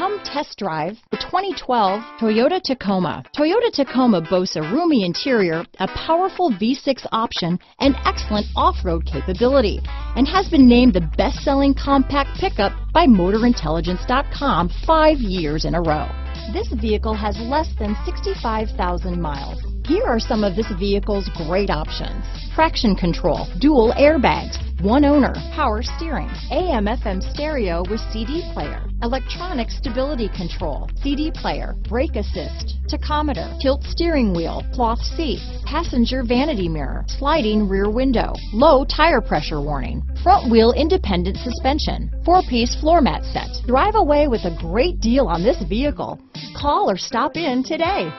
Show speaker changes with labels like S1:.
S1: Come test drive the 2012 Toyota Tacoma. Toyota Tacoma boasts a roomy interior, a powerful V6 option, and excellent off-road capability, and has been named the best-selling compact pickup by MotorIntelligence.com five years in a row. This vehicle has less than 65,000 miles. Here are some of this vehicle's great options. Traction control, dual airbags, one owner, power steering, AM FM stereo with CD player, electronic stability control, CD player, brake assist, tachometer, tilt steering wheel, cloth seats, passenger vanity mirror, sliding rear window, low tire pressure warning, front wheel independent suspension, four-piece floor mat set. Drive away with a great deal on this vehicle. Call or stop in today.